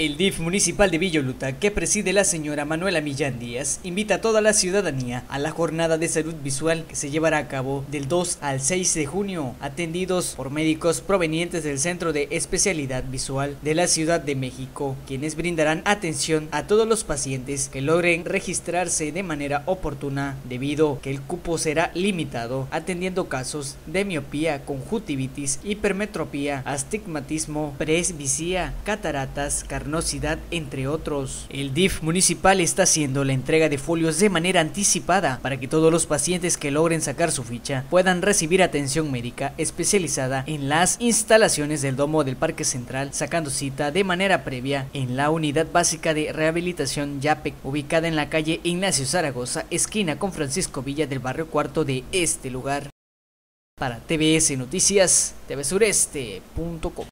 El DIF municipal de Villoluta, que preside la señora Manuela Millán Díaz, invita a toda la ciudadanía a la jornada de salud visual que se llevará a cabo del 2 al 6 de junio, atendidos por médicos provenientes del Centro de Especialidad Visual de la Ciudad de México, quienes brindarán atención a todos los pacientes que logren registrarse de manera oportuna, debido que el cupo será limitado, atendiendo casos de miopía, conjuntivitis, hipermetropía, astigmatismo, presbicia, cataratas, entre otros. El DIF municipal está haciendo la entrega de folios de manera anticipada para que todos los pacientes que logren sacar su ficha puedan recibir atención médica especializada en las instalaciones del domo del Parque Central, sacando cita de manera previa en la unidad básica de rehabilitación YAPEC, ubicada en la calle Ignacio Zaragoza, esquina con Francisco Villa del barrio cuarto de este lugar. Para TBS Noticias, tvsureste.com